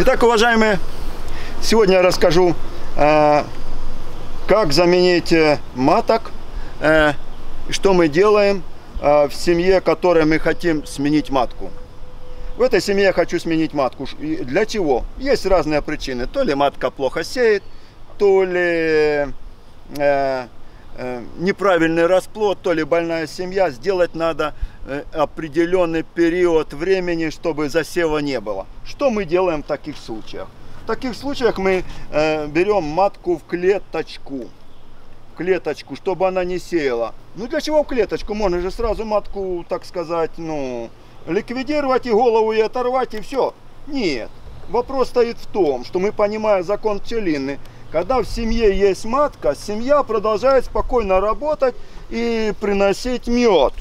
Итак, уважаемые, сегодня я расскажу, э, как заменить э, маток, э, что мы делаем в семье, которой мы хотим сменить матку. В этой семье я хочу сменить матку. Для чего? Есть разные причины. То ли матка плохо сеет, то ли неправильный расплод, то ли больная семья. Сделать надо э, определенный период времени, чтобы засева не было. Что мы делаем в таких случаях? В таких случаях мы э, берем матку в клеточку. В клеточку, чтобы она не сеяла. Ну для чего в клеточку? Можно же сразу матку, так сказать, ну, ликвидировать и голову и оторвать и все. Нет. Вопрос стоит в том, что мы понимаем закон пчелины. Когда в семье есть матка, семья продолжает спокойно работать и приносить мед.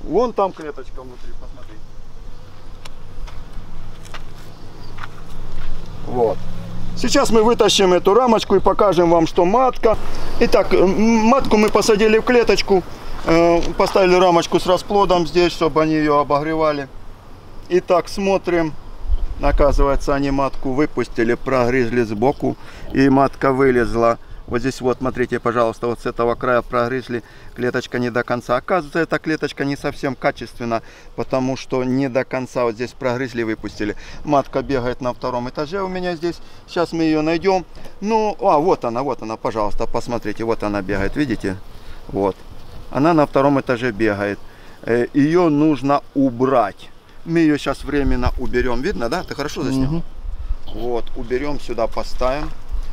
Вон там клеточка внутри, посмотри. Вот. Сейчас мы вытащим эту рамочку и покажем вам, что матка. Итак, матку мы посадили в клеточку, э, поставили рамочку с расплодом здесь, чтобы они ее обогревали. Итак, смотрим. Оказывается, они матку выпустили, прогрызли сбоку, и матка вылезла. Вот здесь вот, смотрите, пожалуйста, вот с этого края прогрызли, клеточка не до конца. Оказывается, эта клеточка не совсем качественна, потому что не до конца вот здесь прогрызли, выпустили. Матка бегает на втором этаже у меня здесь. Сейчас мы ее найдем. Ну, а, вот она, вот она, пожалуйста, посмотрите, вот она бегает, видите? Вот. Она на втором этаже бегает. Э, Ее нужно убрать. Мы ее сейчас временно уберем. Видно, да? Ты хорошо заснял? Вот, уберем сюда, поставим.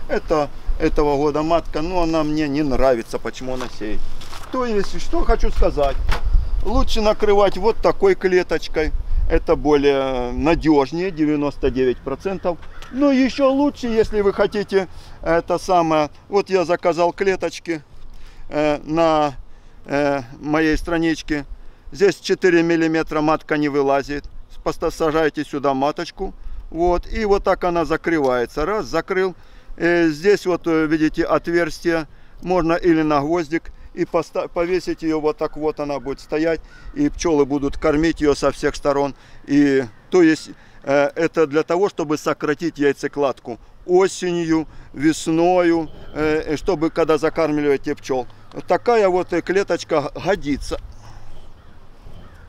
Это этого года матка, но она мне не нравится, почему она сеет. То есть, что хочу сказать. Лучше накрывать вот такой клеточкой. Это более надежнее, 99%. Но еще лучше, если вы хотите это самое. Вот я заказал клеточки э, на э, моей страничке. Здесь 4 миллиметра матка не вылазит. Сажаете сюда маточку. Вот, и вот так она закрывается. Раз, закрыл. Э, здесь вот э, видите отверстие. Можно или на гвоздик и повесить ее вот так вот она будет стоять. И пчелы будут кормить ее со всех сторон. И то есть э, это для того, чтобы сократить яйцекладку осенью, весною, э, чтобы когда закармливаете пчел. Такая вот э, клеточка годится.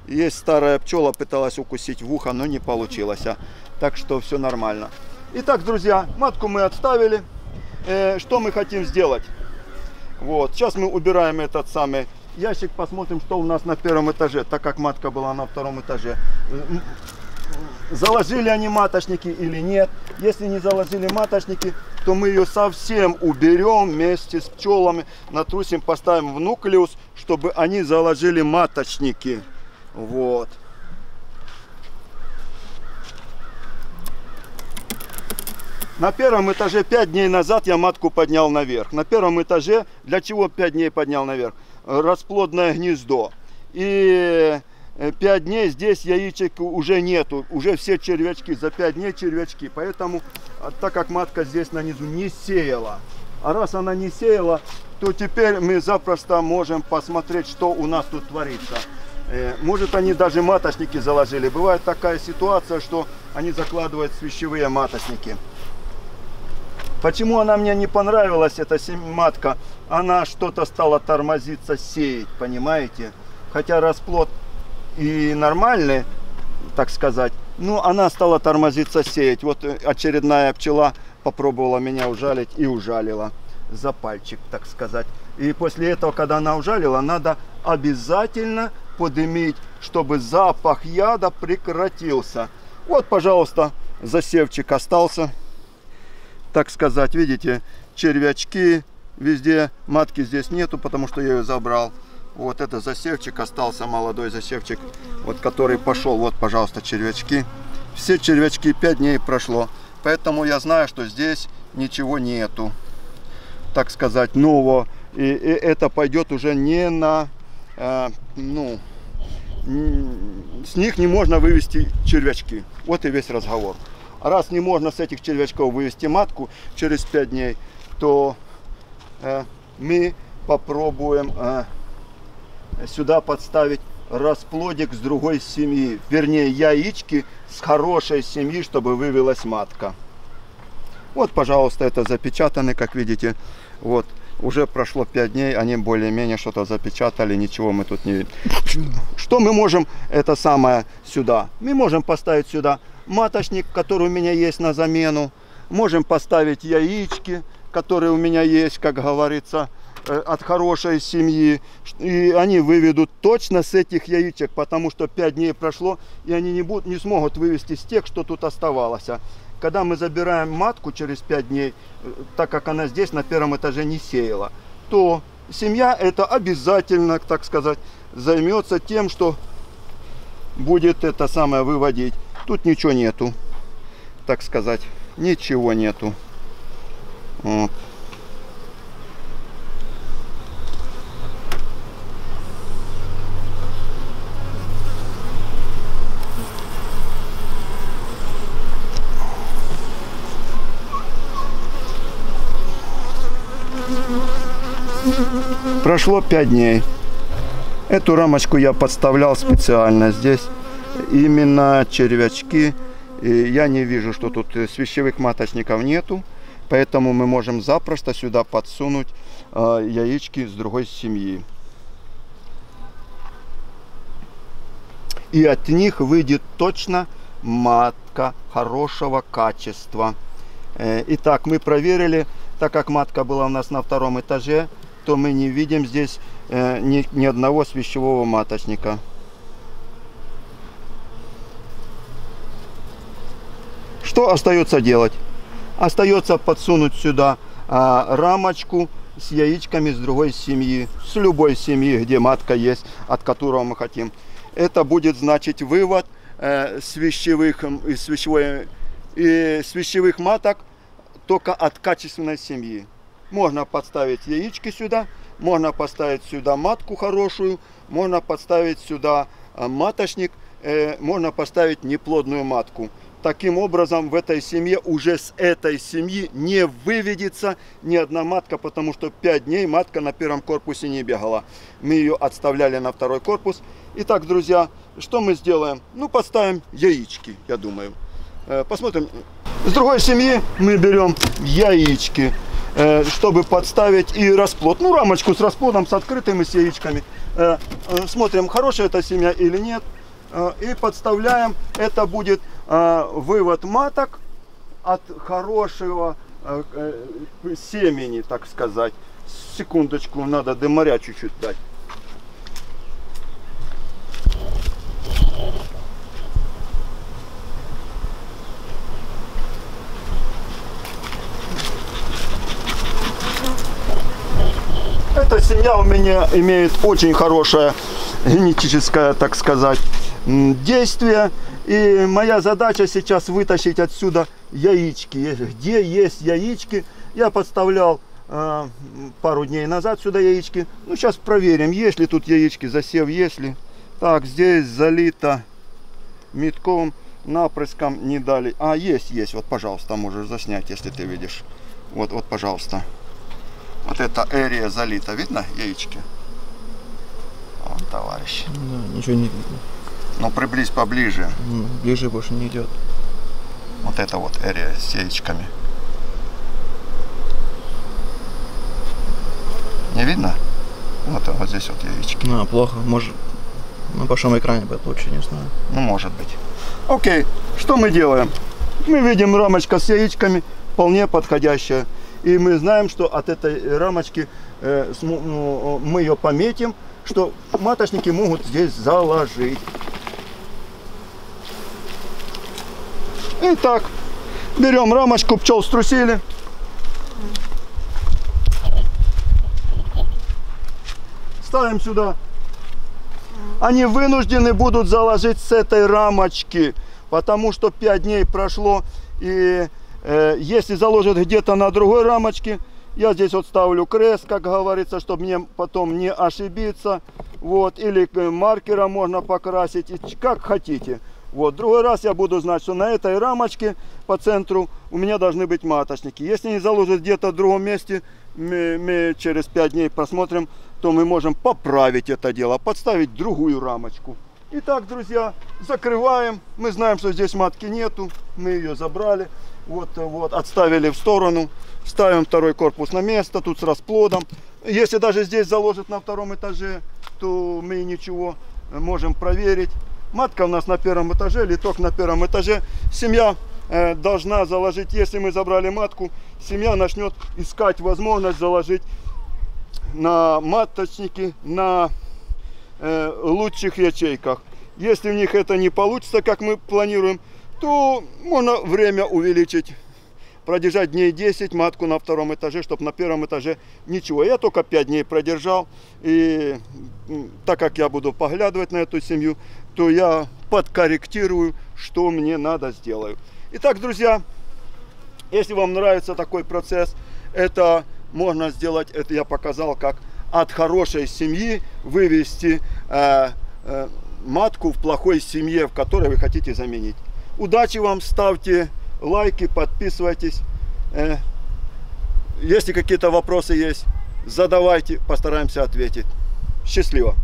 Есть старая пчела, пыталась укусить в ухо, но не получилось. а. Так что все нормально. Итак, друзья, матку мы отставили. Э, что мы хотим сделать? Вот, сейчас мы убираем этот самый ящик, посмотрим, что у нас на первом этаже, так как матка была на втором этаже. Заложили они маточники или нет. Если не заложили маточники, то мы ее совсем уберем вместе с пчелами, натрусим, поставим в нуклеус, чтобы они заложили маточники. Вот. На первом этаже 5 дней назад я матку поднял наверх. На первом этаже, для чего 5 дней поднял наверх? Э, Расплодное гнездо. И 5 дней здесь яичек уже нету. Уже все червячки, за 5 дней червячки. Поэтому, а, так как матка здесь на низу не сеяла, а раз она не сеяла, то теперь мы запросто можем посмотреть, что у нас тут творится. Э, Может, они даже маточники заложили. Бывает такая ситуация, что они закладывают свящевые маточники. Почему она мне не понравилась, эта матка? Она что-то стала тормозиться, сеять, понимаете? Хотя расплод и нормальный, так сказать, но она стала тормозиться, сеять. Вот э, очередная пчела попробовала меня ужалить и ужалила за пальчик, так сказать. И после этого, когда она ужалила, надо обязательно подымить, чтобы запах яда прекратился. Вот, пожалуйста, засевчик остался так сказать, видите, червячки везде, матки здесь нету, потому что я ее забрал. Вот это засевчик остался, молодой засевчик, вот который пошел, вот, пожалуйста, червячки. Все червячки 5 дней прошло, поэтому я знаю, что здесь ничего нету, так сказать, нового. И, и это пойдет уже не на, э, ну, с них не можно вывести червячки. Вот и весь разговор. А раз не можно с этих червячков вывести матку через 5 дней, то э, мы попробуем э, сюда подставить расплодик с другой семьи. Вернее, яички с хорошей семьи, чтобы вывелась матка. Вот, пожалуйста, это запечатаны, как видите. Вот, уже прошло 5 дней, они более-менее что-то запечатали, ничего мы тут не... Что мы можем, это самое, сюда? Мы можем поставить сюда маточник, который у меня есть на замену. Можем поставить яички, которые у меня есть, как говорится, э, от хорошей семьи. И они выведут точно с этих яичек, потому что 5 дней прошло, и они не, будут, не смогут вывести с тех, что тут оставалось. Когда мы забираем матку через 5 дней, э, так как она здесь на первом этаже не сеяла, то семья это обязательно, так сказать, займется тем, что будет это самое выводить. Тут ничего нету, так сказать, ничего нету. Вот. Прошло 5 дней. Эту рамочку я подставлял специально. Здесь именно червячки. И я не вижу, что тут свящевых маточников нету. Поэтому мы можем запросто сюда подсунуть э, яички с другой семьи. И от них выйдет точно матка хорошего качества. Э, итак, мы проверили, так как матка была у нас на втором этаже, то мы не видим здесь э, ни, ни одного свящевого маточника. Что остается делать? Остается подсунуть сюда а, рамочку с яичками с другой семьи, с любой семьи, где матка есть, от которого мы хотим. Это будет значить вывод э, свящевых, свящевой, и свящевых маток только от качественной семьи. Можно подставить яички сюда, можно поставить сюда матку хорошую, можно подставить сюда э, маточник, э, можно поставить неплодную матку. Таким образом, в этой семье, уже с этой семьи не выведется ни одна матка, потому что 5 дней матка на первом корпусе не бегала. Мы ее отставляли на второй корпус. Итак, друзья, что мы сделаем? Ну, поставим яички, я думаю. Э, посмотрим. С другой семьи мы берем яички. Э, чтобы подставить и расплод. Ну, рамочку с расплодом, с открытыми с яичками. Э, э, смотрим, хорошая эта семья или нет. И подставляем. Это будет вывод маток от хорошего семени, так сказать. Секундочку, надо дымаря чуть-чуть дать. Эта семья у меня имеет очень хорошее генетическое, так сказать, действие. И моя задача сейчас вытащить отсюда яички. Где есть яички, я подставлял э, пару дней назад сюда яички. Ну, сейчас проверим, есть ли тут яички, засев есть ли. Так, здесь залито метковым напрыском не дали. А, есть, есть. Вот, пожалуйста, можешь заснять, если ты видишь. Вот, вот, пожалуйста. Вот эта эрия залита. Видно яички? Вон, товарищ. Да, ничего не видно. Ну, приблизь поближе. Ближе больше не идет. Вот это вот эрия с яичками. Не видно? Вот, вот здесь вот яички. А, плохо. Может, на большом экране будет лучше, не знаю. Ну, может быть. Окей, что мы делаем? Мы видим рамочка с яичками, вполне подходящая. И мы знаем, что от этой рамочки э, ну, мы ее пометим, что маточники могут здесь заложить. Итак, берем рамочку, пчел струсили. Ставим сюда. Они вынуждены будут заложить с этой рамочки, потому что 5 дней прошло и если заложат где-то на другой рамочке, я здесь вот ставлю крест, как говорится, чтобы мне потом не ошибиться. Вот, или маркером можно покрасить, как хотите. Вот, другой раз я буду знать, что на этой рамочке по центру у меня должны быть маточники. Если они заложат где-то в другом месте, мы, мы через 5 дней посмотрим, то мы можем поправить это дело, подставить другую рамочку. Итак, друзья, закрываем. Мы знаем, что здесь матки нету. Мы ее забрали. Вот, вот, отставили в сторону. Ставим второй корпус на место. Тут с расплодом. Если даже здесь заложит на втором этаже, то мы ничего можем проверить. Матка у нас на первом этаже, литок на первом этаже. Семья э, должна заложить, если мы забрали матку, семья начнет искать возможность заложить на маточники, на э, лучших ячейках. Если у них это не получится, как мы планируем, то можно время увеличить, продержать дней 10 матку на втором этаже, чтобы на первом этаже ничего. Я только 5 дней продержал, и так как я буду поглядывать на эту семью, то я подкорректирую, что мне надо сделаю. Итак, друзья, если вам нравится такой процесс, это можно сделать, это я показал, как от хорошей семьи вывести э, э, матку в плохой семье, в которой вы хотите заменить. Удачи вам, ставьте лайки, подписывайтесь. Э, если какие-то вопросы есть, задавайте, постараемся ответить. Счастливо!